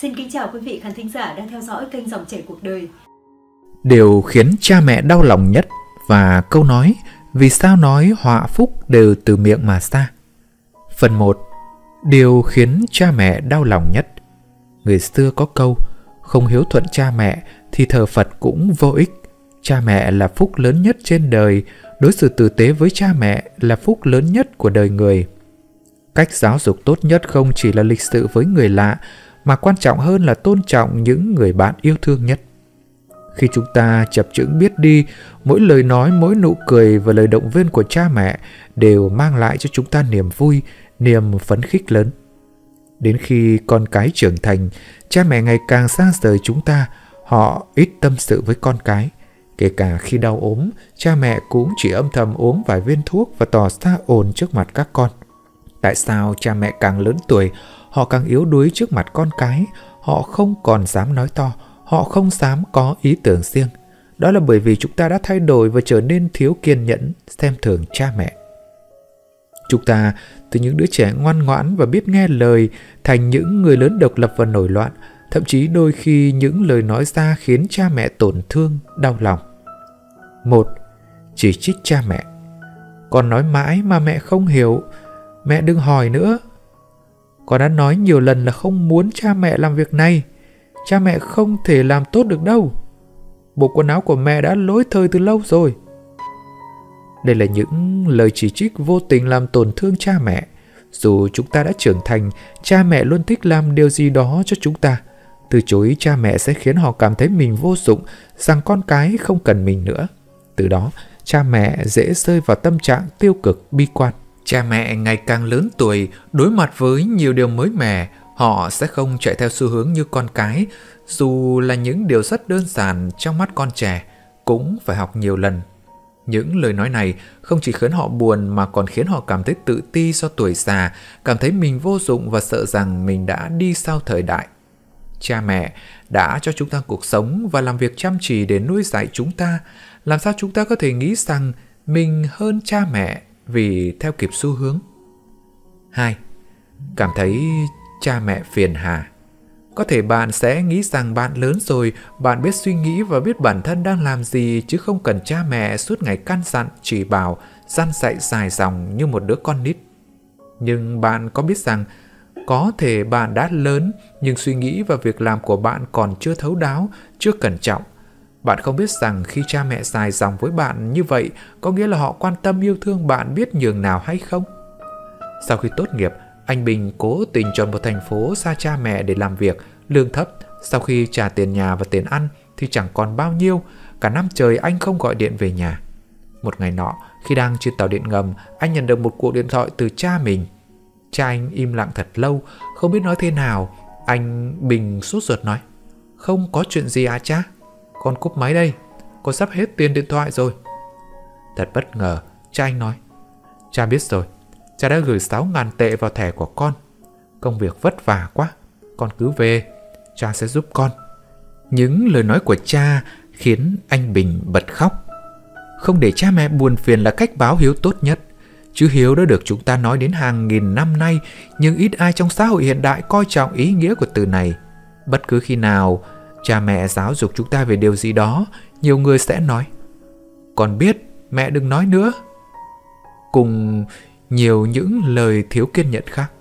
Xin kính chào quý vị khán thính giả đang theo dõi kênh Dòng chảy cuộc đời. Điều khiến cha mẹ đau lòng nhất và câu nói vì sao nói họa phúc đều từ miệng mà ra. Phần 1. Điều khiến cha mẹ đau lòng nhất. Người xưa có câu không hiếu thuận cha mẹ thì thờ Phật cũng vô ích. Cha mẹ là phúc lớn nhất trên đời, đối xử tử tế với cha mẹ là phúc lớn nhất của đời người. Cách giáo dục tốt nhất không chỉ là lịch sự với người lạ, mà quan trọng hơn là tôn trọng những người bạn yêu thương nhất. Khi chúng ta chập chững biết đi, mỗi lời nói, mỗi nụ cười và lời động viên của cha mẹ đều mang lại cho chúng ta niềm vui, niềm phấn khích lớn. Đến khi con cái trưởng thành, cha mẹ ngày càng xa rời chúng ta, họ ít tâm sự với con cái. Kể cả khi đau ốm, cha mẹ cũng chỉ âm thầm uống vài viên thuốc và tỏ ra ồn trước mặt các con. Tại sao cha mẹ càng lớn tuổi, họ càng yếu đuối trước mặt con cái, họ không còn dám nói to, họ không dám có ý tưởng riêng. Đó là bởi vì chúng ta đã thay đổi và trở nên thiếu kiên nhẫn, xem thường cha mẹ. Chúng ta từ những đứa trẻ ngoan ngoãn và biết nghe lời thành những người lớn độc lập và nổi loạn, thậm chí đôi khi những lời nói ra khiến cha mẹ tổn thương, đau lòng. Một, chỉ trích cha mẹ. Con nói mãi mà mẹ không hiểu, mẹ đừng hỏi nữa. Con đã nói nhiều lần là không muốn cha mẹ làm việc này, cha mẹ không thể làm tốt được đâu. Bộ quần áo của mẹ đã lỗi thời từ lâu rồi. Đây là những lời chỉ trích vô tình làm tổn thương cha mẹ. Dù chúng ta đã trưởng thành, cha mẹ luôn thích làm điều gì đó cho chúng ta. Từ chối cha mẹ sẽ khiến họ cảm thấy mình vô dụng, rằng con cái không cần mình nữa. Từ đó, cha mẹ dễ rơi vào tâm trạng tiêu cực, bi quan. Cha mẹ ngày càng lớn tuổi, đối mặt với nhiều điều mới mẻ, họ sẽ không chạy theo xu hướng như con cái, dù là những điều rất đơn giản trong mắt con trẻ, cũng phải học nhiều lần những lời nói này không chỉ khiến họ buồn mà còn khiến họ cảm thấy tự ti do tuổi già, cảm thấy mình vô dụng và sợ rằng mình đã đi sau thời đại. Cha mẹ đã cho chúng ta cuộc sống và làm việc chăm chỉ để nuôi dạy chúng ta. Làm sao chúng ta có thể nghĩ rằng mình hơn cha mẹ vì theo kịp xu hướng? 2. Cảm thấy cha mẹ phiền hà. Có thể bạn sẽ nghĩ rằng bạn lớn rồi, bạn biết suy nghĩ và biết bản thân đang làm gì chứ không cần cha mẹ suốt ngày căn dặn, chỉ bảo, gian dạy dài dòng như một đứa con nít. Nhưng bạn có biết rằng có thể bạn đã lớn nhưng suy nghĩ và việc làm của bạn còn chưa thấu đáo, chưa cẩn trọng. Bạn không biết rằng khi cha mẹ dài dòng với bạn như vậy có nghĩa là họ quan tâm yêu thương bạn biết nhường nào hay không? Sau khi tốt nghiệp, anh Bình cố tình chọn một thành phố xa cha mẹ để làm việc, lương thấp. Sau khi trả tiền nhà và tiền ăn thì chẳng còn bao nhiêu. Cả năm trời anh không gọi điện về nhà. Một ngày nọ, khi đang trên tàu điện ngầm, anh nhận được một cuộc điện thoại từ cha mình. Cha anh im lặng thật lâu, không biết nói thế nào. Anh Bình sốt ruột nói, không có chuyện gì à cha? Con cúp máy đây, con sắp hết tiền điện thoại rồi. Thật bất ngờ, cha anh nói, cha biết rồi, cha đã gửi 6.000 tệ vào thẻ của con. Công việc vất vả quá, con cứ về, cha sẽ giúp con. Những lời nói của cha khiến anh Bình bật khóc. Không để cha mẹ buồn phiền là cách báo hiếu tốt nhất. Chữ hiếu đã được chúng ta nói đến hàng nghìn năm nay, nhưng ít ai trong xã hội hiện đại coi trọng ý nghĩa của từ này. Bất cứ khi nào cha mẹ giáo dục chúng ta về điều gì đó, nhiều người sẽ nói Con biết, mẹ đừng nói nữa. Cùng nhiều những lời thiếu kiên nhẫn khác.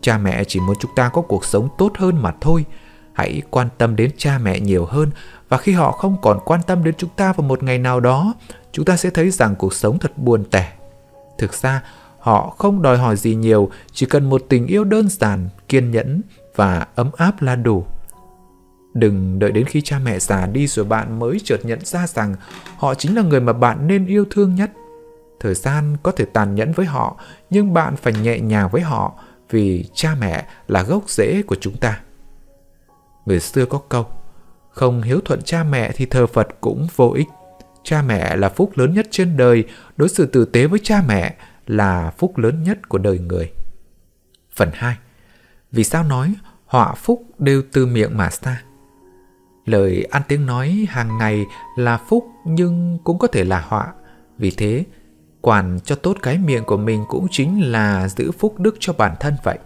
Cha mẹ chỉ muốn chúng ta có cuộc sống tốt hơn mà thôi. Hãy quan tâm đến cha mẹ nhiều hơn và khi họ không còn quan tâm đến chúng ta vào một ngày nào đó, chúng ta sẽ thấy rằng cuộc sống thật buồn tẻ. Thực ra, họ không đòi hỏi gì nhiều, chỉ cần một tình yêu đơn giản, kiên nhẫn và ấm áp là đủ. Đừng đợi đến khi cha mẹ già đi rồi bạn mới chợt nhận ra rằng họ chính là người mà bạn nên yêu thương nhất. Thời gian có thể tàn nhẫn với họ, nhưng bạn phải nhẹ nhàng với họ vì cha mẹ là gốc rễ của chúng ta. Người xưa có câu, không hiếu thuận cha mẹ thì thờ Phật cũng vô ích. Cha mẹ là phúc lớn nhất trên đời, đối xử tử tế với cha mẹ là phúc lớn nhất của đời người. Phần 2. Vì sao nói họa phúc đều từ miệng mà ra? Lời ăn tiếng nói hàng ngày là phúc nhưng cũng có thể là họa. Vì thế, quản cho tốt cái miệng của mình cũng chính là giữ phúc đức cho bản thân vậy.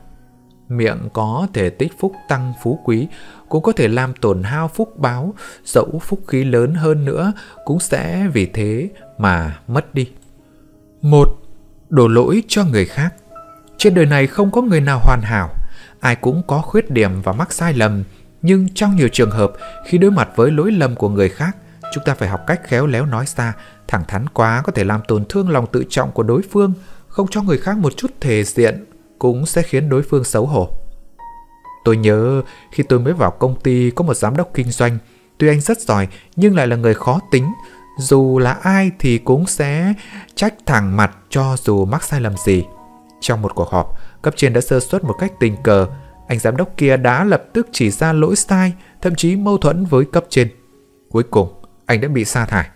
Miệng có thể tích phúc tăng phú quý, cũng có thể làm tổn hao phúc báo, dẫu phúc khí lớn hơn nữa cũng sẽ vì thế mà mất đi. Một, đổ lỗi cho người khác. Trên đời này không có người nào hoàn hảo, ai cũng có khuyết điểm và mắc sai lầm, nhưng trong nhiều trường hợp khi đối mặt với lỗi lầm của người khác, chúng ta phải học cách khéo léo nói ra, thẳng thắn quá có thể làm tổn thương lòng tự trọng của đối phương, không cho người khác một chút thể diện cũng sẽ khiến đối phương xấu hổ. Tôi nhớ khi tôi mới vào công ty có một giám đốc kinh doanh, tuy anh rất giỏi nhưng lại là người khó tính, dù là ai thì cũng sẽ trách thẳng mặt cho dù mắc sai lầm gì. Trong một cuộc họp, cấp trên đã sơ suất một cách tình cờ, anh giám đốc kia đã lập tức chỉ ra lỗi sai, thậm chí mâu thuẫn với cấp trên. Cuối cùng, anh đã bị sa thải.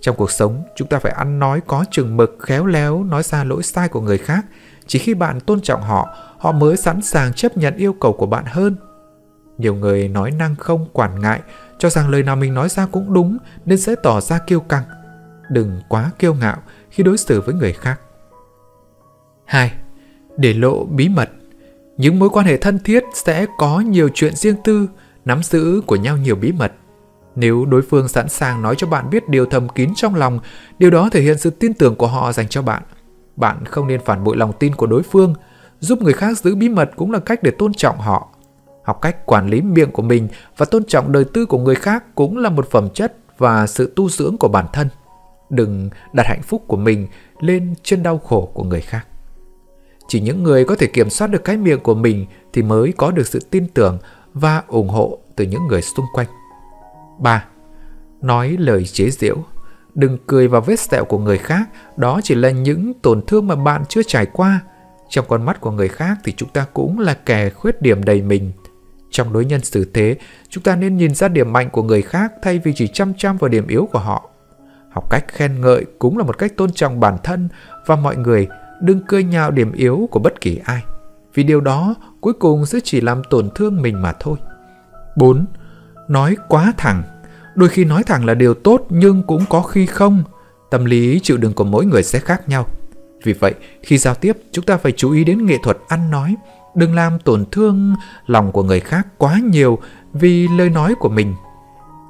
Trong cuộc sống, chúng ta phải ăn nói có chừng mực khéo léo nói ra lỗi sai của người khác. Chỉ khi bạn tôn trọng họ, họ mới sẵn sàng chấp nhận yêu cầu của bạn hơn. Nhiều người nói năng không quản ngại, cho rằng lời nào mình nói ra cũng đúng nên sẽ tỏ ra kiêu căng. Đừng quá kiêu ngạo khi đối xử với người khác. 2. Để lộ bí mật những mối quan hệ thân thiết sẽ có nhiều chuyện riêng tư, nắm giữ của nhau nhiều bí mật. Nếu đối phương sẵn sàng nói cho bạn biết điều thầm kín trong lòng, điều đó thể hiện sự tin tưởng của họ dành cho bạn. Bạn không nên phản bội lòng tin của đối phương. Giúp người khác giữ bí mật cũng là cách để tôn trọng họ. Học cách quản lý miệng của mình và tôn trọng đời tư của người khác cũng là một phẩm chất và sự tu dưỡng của bản thân. Đừng đặt hạnh phúc của mình lên trên đau khổ của người khác. Chỉ những người có thể kiểm soát được cái miệng của mình thì mới có được sự tin tưởng và ủng hộ từ những người xung quanh. 3. Nói lời chế giễu. Đừng cười vào vết sẹo của người khác, đó chỉ là những tổn thương mà bạn chưa trải qua. Trong con mắt của người khác thì chúng ta cũng là kẻ khuyết điểm đầy mình. Trong đối nhân xử thế, chúng ta nên nhìn ra điểm mạnh của người khác thay vì chỉ chăm chăm vào điểm yếu của họ. Học cách khen ngợi cũng là một cách tôn trọng bản thân và mọi người đừng cười nhạo điểm yếu của bất kỳ ai. Vì điều đó cuối cùng sẽ chỉ làm tổn thương mình mà thôi. 4 nói quá thẳng. Đôi khi nói thẳng là điều tốt nhưng cũng có khi không. Tâm lý chịu đựng của mỗi người sẽ khác nhau. Vì vậy, khi giao tiếp, chúng ta phải chú ý đến nghệ thuật ăn nói. Đừng làm tổn thương lòng của người khác quá nhiều vì lời nói của mình.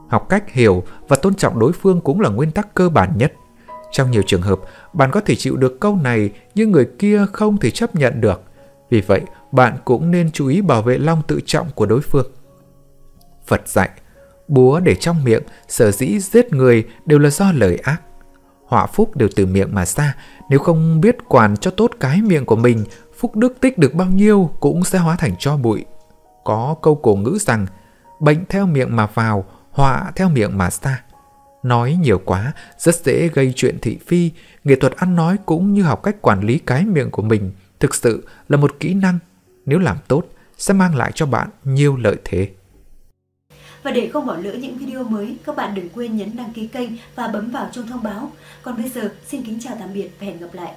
Học cách hiểu và tôn trọng đối phương cũng là nguyên tắc cơ bản nhất. Trong nhiều trường hợp, bạn có thể chịu được câu này nhưng người kia không thể chấp nhận được. Vì vậy, bạn cũng nên chú ý bảo vệ lòng tự trọng của đối phương. Phật dạy, búa để trong miệng, sở dĩ giết người đều là do lời ác. Họa phúc đều từ miệng mà ra, nếu không biết quản cho tốt cái miệng của mình, phúc đức tích được bao nhiêu cũng sẽ hóa thành cho bụi. Có câu cổ ngữ rằng, bệnh theo miệng mà vào, họa theo miệng mà ra Nói nhiều quá, rất dễ gây chuyện thị phi, nghệ thuật ăn nói cũng như học cách quản lý cái miệng của mình, thực sự là một kỹ năng. Nếu làm tốt, sẽ mang lại cho bạn nhiều lợi thế. Và để không bỏ lỡ những video mới, các bạn đừng quên nhấn đăng ký kênh và bấm vào chuông thông báo. Còn bây giờ, xin kính chào tạm biệt và hẹn gặp lại.